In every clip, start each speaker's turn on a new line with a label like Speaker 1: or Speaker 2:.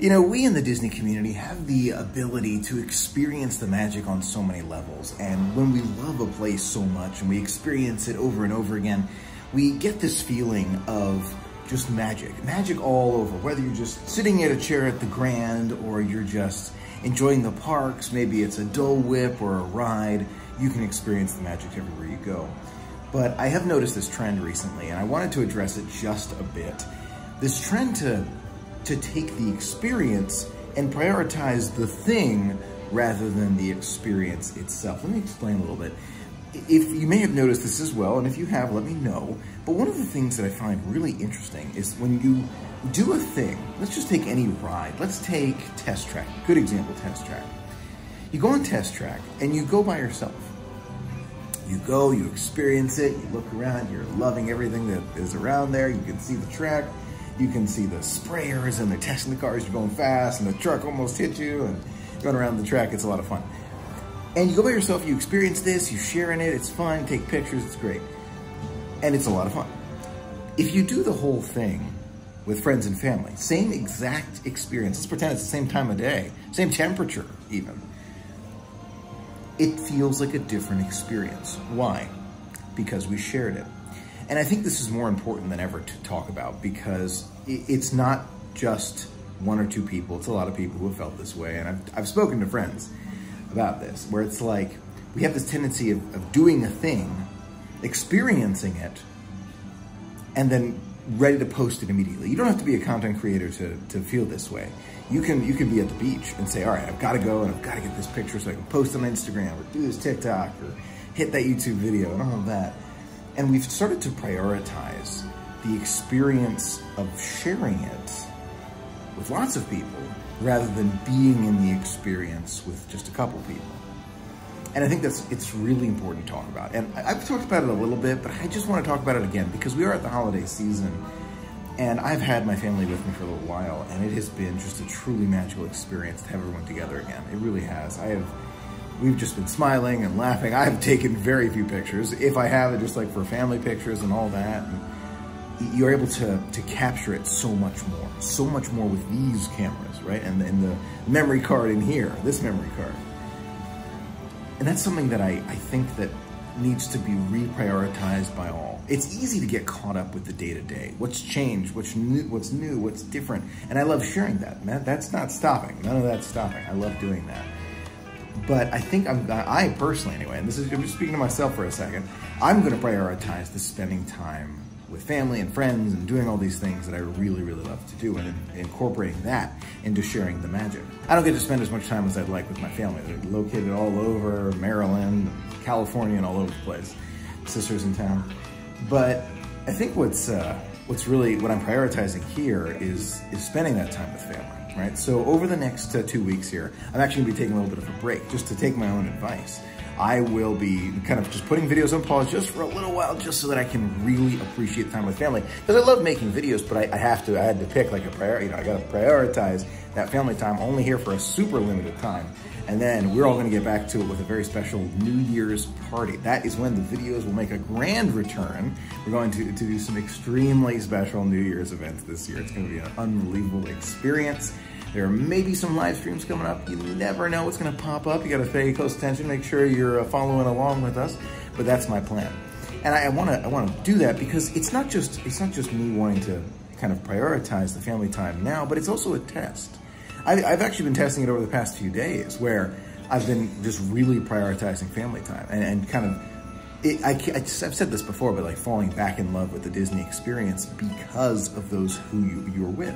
Speaker 1: You know, we in the Disney community have the ability to experience the magic on so many levels. And when we love a place so much and we experience it over and over again, we get this feeling of just magic. Magic all over, whether you're just sitting at a chair at the Grand or you're just enjoying the parks, maybe it's a Dole Whip or a ride, you can experience the magic everywhere you go. But I have noticed this trend recently and I wanted to address it just a bit. This trend to to take the experience and prioritize the thing rather than the experience itself. Let me explain a little bit. If you may have noticed this as well, and if you have, let me know. But one of the things that I find really interesting is when you do a thing, let's just take any ride. Let's take Test Track, good example, Test Track. You go on Test Track and you go by yourself. You go, you experience it, you look around, you're loving everything that is around there, you can see the track, you can see the sprayers and they're testing the cars. You're going fast and the truck almost hit you and going around the track. It's a lot of fun. And you go by yourself, you experience this, you share in it, it's fun, take pictures, it's great. And it's a lot of fun. If you do the whole thing with friends and family, same exact experience, let's pretend it's the same time of day, same temperature even, it feels like a different experience. Why? Because we shared it. And I think this is more important than ever to talk about because it's not just one or two people, it's a lot of people who have felt this way. And I've, I've spoken to friends about this, where it's like we have this tendency of, of doing a thing, experiencing it, and then ready to post it immediately. You don't have to be a content creator to, to feel this way. You can you can be at the beach and say, all right, I've got to go and I've got to get this picture so I can post on Instagram or do this TikTok or hit that YouTube video and all of that. And we've started to prioritize the experience of sharing it with lots of people rather than being in the experience with just a couple people. And I think that's it's really important to talk about. And I've talked about it a little bit, but I just want to talk about it again because we are at the holiday season and I've had my family with me for a little while and it has been just a truly magical experience to have everyone together again. It really has. I have we've just been smiling and laughing. I've taken very few pictures. If I have it, just like for family pictures and all that, and you're able to, to capture it so much more, so much more with these cameras, right? And, and the memory card in here, this memory card. And that's something that I, I think that needs to be reprioritized by all. It's easy to get caught up with the day-to-day. -day. What's changed, what's new, what's new, what's different. And I love sharing that. Man, that's not stopping. None of that's stopping. I love doing that. But I think I'm, I personally anyway, and this is, I'm just speaking to myself for a second, I'm gonna prioritize the spending time with family and friends and doing all these things that I really, really love to do and incorporating that into sharing the magic. I don't get to spend as much time as I'd like with my family. They're located all over Maryland, California, and all over the place. Sisters in town. But I think what's, uh, what's really, what I'm prioritizing here is, is spending that time with family right? So over the next uh, two weeks here, I'm actually gonna be taking a little bit of a break just to take my own advice. I will be kind of just putting videos on pause just for a little while, just so that I can really appreciate time with family. Because I love making videos, but I, I, have to, I had to pick like a priority, you know, I gotta prioritize that family time only here for a super limited time. And then we're all gonna get back to it with a very special New Year's party. That is when the videos will make a grand return. We're going to, to do some extremely special New Year's events this year. It's gonna be an unbelievable experience. There may be some live streams coming up. You never know what's gonna pop up. You gotta pay close attention, make sure you're uh, following along with us, but that's my plan. And I, I wanna, I wanna do that because it's not just, it's not just me wanting to kind of prioritize the family time now, but it's also a test. I, have actually been testing it over the past few days where I've been just really prioritizing family time and, and kind of, it, I, I have said this before, but like falling back in love with the Disney experience because of those who you, you're with,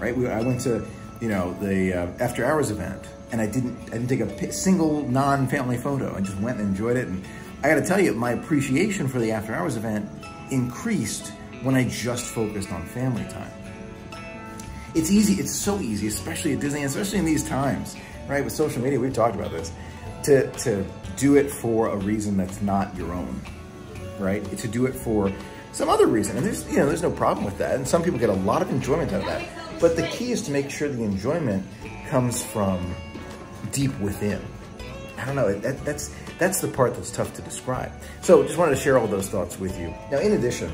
Speaker 1: right? We, I went to, you know, the uh, after hours event and I didn't, I didn't take a single non-family photo. I just went and enjoyed it. And I gotta tell you, my appreciation for the after hours event increased when I just focused on family time. It's easy, it's so easy, especially at Disney, especially in these times, right? With social media, we've talked about this, to, to do it for a reason that's not your own, right? To do it for some other reason. And there's, you know, there's no problem with that. And some people get a lot of enjoyment out of that. But the key is to make sure the enjoyment comes from deep within. I don't know, that, that's, that's the part that's tough to describe. So just wanted to share all those thoughts with you. Now, in addition,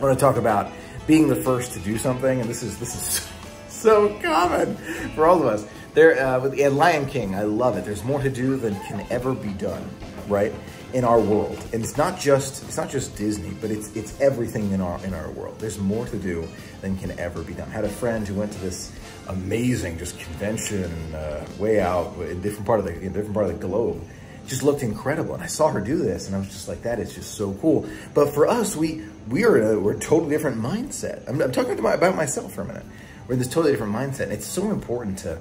Speaker 1: I want to talk about being the first to do something, and this is this is so common for all of us. There, uh, with and Lion King, I love it. There's more to do than can ever be done, right? In our world, and it's not just it's not just Disney, but it's it's everything in our in our world. There's more to do than can ever be done. I had a friend who went to this amazing just convention uh, way out in different part of the different part of the globe. Just looked incredible, and I saw her do this, and I was just like, "That is just so cool." But for us, we we are in a we're a totally different mindset. I'm, I'm talking about, about myself for a minute. We're in this totally different mindset, and it's so important to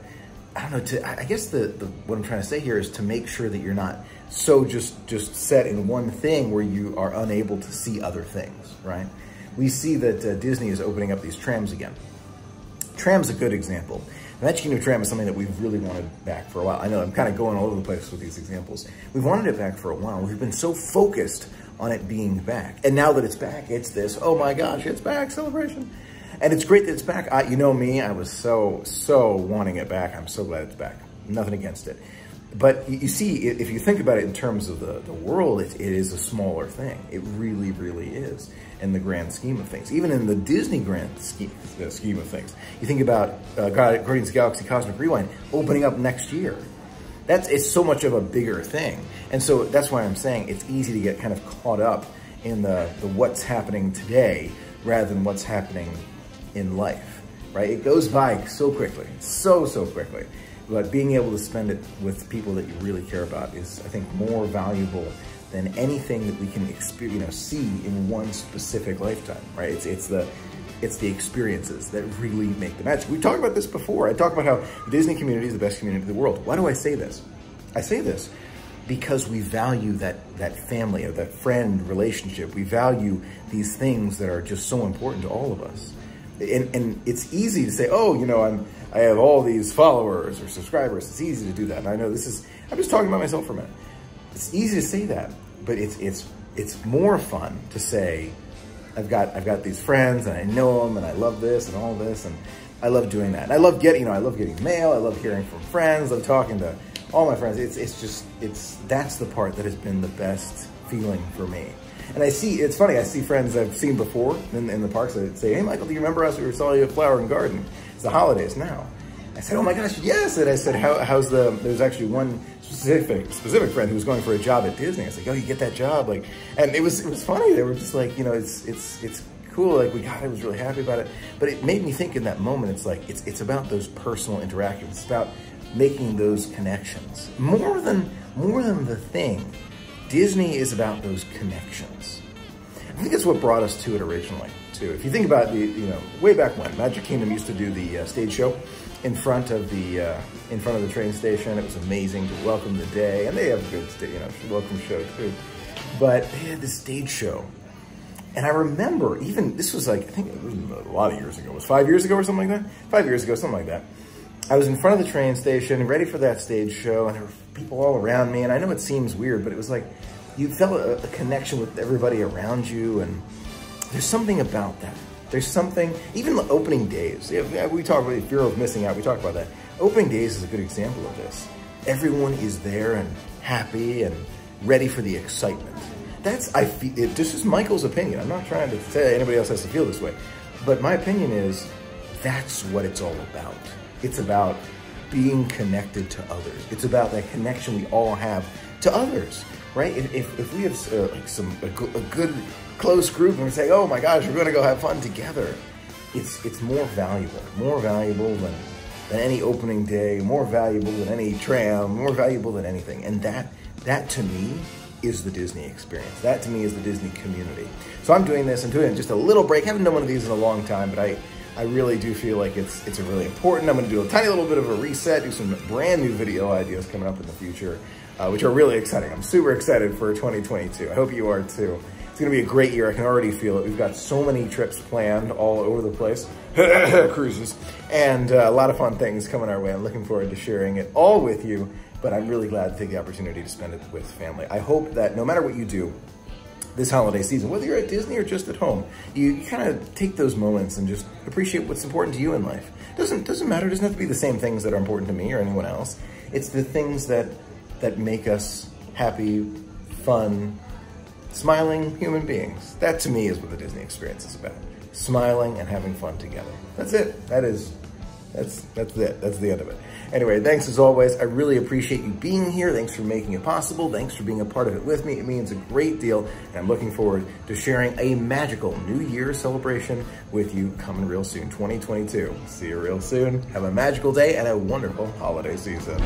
Speaker 1: I don't know, to, I guess the, the, what I'm trying to say here is to make sure that you're not so just, just set in one thing where you are unable to see other things, right? We see that uh, Disney is opening up these trams again. Tram's a good example. Magic Kingdom Tram is something that we've really wanted back for a while. I know I'm kind of going all over the place with these examples. We've wanted it back for a while. We've been so focused on it being back. And now that it's back, it's this, oh my gosh, it's back, celebration. And it's great that it's back. I, you know me, I was so, so wanting it back. I'm so glad it's back. Nothing against it. But you see, if you think about it in terms of the, the world, it, it is a smaller thing. It really, really is in the grand scheme of things. Even in the Disney grand scheme, uh, scheme of things. You think about uh, Guardians of Galaxy Cosmic Rewind opening up next year. That's it's so much of a bigger thing. And so that's why I'm saying it's easy to get kind of caught up in the, the what's happening today rather than what's happening in life, right? It goes by so quickly, so, so quickly. But being able to spend it with people that you really care about is, I think, more valuable than anything that we can experience, you know, see in one specific lifetime, right? It's, it's the it's the experiences that really make the magic. We talked about this before. I talked about how the Disney community is the best community in the world. Why do I say this? I say this because we value that, that family or that friend relationship. We value these things that are just so important to all of us and, and it's easy to say, oh, you know, I'm, I have all these followers or subscribers. It's easy to do that. And I know this is, I'm just talking about myself for a minute. It's easy to say that, but it's, it's, it's more fun to say, I've got, I've got these friends and I know them and I love this and all this. And I love doing that. And I love getting, you know, I love getting mail. I love hearing from friends. I love talking to all my friends. It's, it's just, it's, that's the part that has been the best feeling for me. And I see, it's funny, I see friends I've seen before in, in the parks that say, hey, Michael, do you remember us? We saw you at Flower and Garden. It's the holidays now. I said, oh my gosh, yes. And I said, How, how's the, there's actually one specific specific friend who was going for a job at Disney. I was like, oh, you get that job? Like, and it was, it was funny. They were just like, you know, it's, it's, it's cool. Like we got, I was really happy about it. But it made me think in that moment, it's like, it's, it's about those personal interactions. It's about making those connections more than, more than the thing. Disney is about those connections. I think that's what brought us to it originally, too. If you think about the, you know, way back when, Magic Kingdom used to do the uh, stage show in front of the uh, in front of the train station. It was amazing to welcome the day, and they have a good, you know, welcome show too. But they had the stage show, and I remember even this was like I think it was a lot of years ago. It was five years ago or something like that. Five years ago, something like that. I was in front of the train station, ready for that stage show, and there were people all around me. And I know it seems weird, but it was like you felt a, a connection with everybody around you. And there's something about that. There's something, even the opening days. We talk about the fear of missing out. We talk about that. Opening days is a good example of this. Everyone is there and happy and ready for the excitement. That's, I feel, it, this is Michael's opinion. I'm not trying to say anybody else has to feel this way. But my opinion is that's what it's all about. It's about being connected to others. It's about that connection we all have to others, right? If, if, if we have uh, like some a, a, good close group and we say, oh my gosh, we're gonna go have fun together, it's it's more valuable, more valuable than than any opening day, more valuable than any tram, more valuable than anything. And that that to me is the Disney experience. That to me is the Disney community. So I'm doing this and doing just a little break. I haven't done one of these in a long time, but I I really do feel like it's it's a really important. I'm going to do a tiny little bit of a reset, do some brand new video ideas coming up in the future, uh, which are really exciting. I'm super excited for 2022. I hope you are too. It's going to be a great year. I can already feel it. We've got so many trips planned all over the place, cruises, and uh, a lot of fun things coming our way. I'm looking forward to sharing it all with you, but I'm really glad to take the opportunity to spend it with family. I hope that no matter what you do, this holiday season, whether you're at Disney or just at home, you, you kind of take those moments and just appreciate what's important to you in life. Doesn't doesn't matter. It doesn't have to be the same things that are important to me or anyone else. It's the things that that make us happy, fun, smiling human beings. That to me is what the Disney experience is about. Smiling and having fun together. That's it. That is That's that's it. That's the end of it. Anyway, thanks as always. I really appreciate you being here. Thanks for making it possible. Thanks for being a part of it with me. It means a great deal. And I'm looking forward to sharing a magical New Year celebration with you coming real soon, 2022. See you real soon. Have a magical day and a wonderful holiday season.